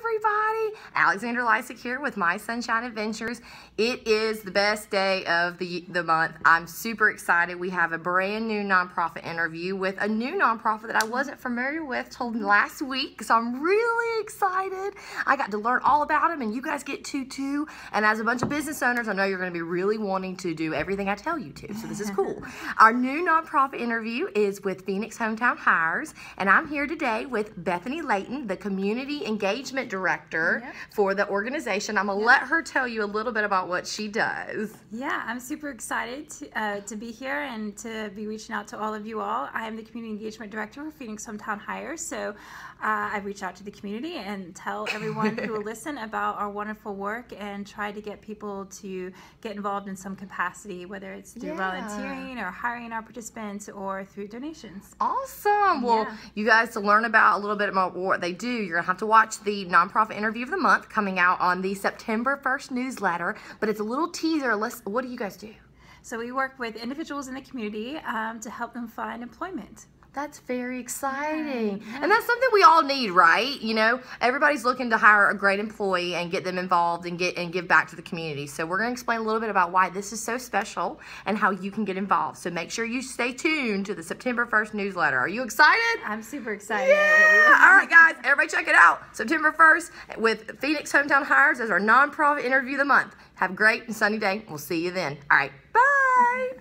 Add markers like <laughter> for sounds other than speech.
everybody. Alexandra Lysik here with My Sunshine Adventures. It is the best day of the, the month. I'm super excited. We have a brand new nonprofit interview with a new nonprofit that I wasn't familiar with till last week. So I'm really excited. I got to learn all about them and you guys get to too. And as a bunch of business owners, I know you're going to be really wanting to do everything I tell you to. So this is <laughs> cool. Our new nonprofit interview is with Phoenix Hometown Hires. And I'm here today with Bethany Layton, the Community Engagement Director Yep. for the organization. I'm going to let her tell you a little bit about what she does. Yeah, I'm super excited to, uh, to be here and to be reaching out to all of you all. I am the Community Engagement Director for Phoenix Hometown Hire, So uh, I reach out to the community and tell everyone who will <laughs> listen about our wonderful work and try to get people to get involved in some capacity, whether it's through Yeah. volunteering or hiring our participants or through donations. Awesome. Well, Yeah. you guys to learn about a little bit about what they do, you're going to have to watch the nonprofit interview of the month coming out on the September 1st newsletter. But it's a little teaser. Let's, what do you guys do? So we work with individuals in the community um, to help them find employment. That's very exciting. And that's something we all need, right? You know, everybody's looking to hire a great employee and get them involved and get and give back to the community. So we're going to explain a little bit about why this is so special and how you can get involved. So make sure you stay tuned to the September 1st newsletter. Are you excited? I'm super excited. Yeah. All right, everybody check it out. September 1st with Phoenix Hometown Hires as our nonprofit interview of the month. Have a great and sunny day. We'll see you then. All right, bye.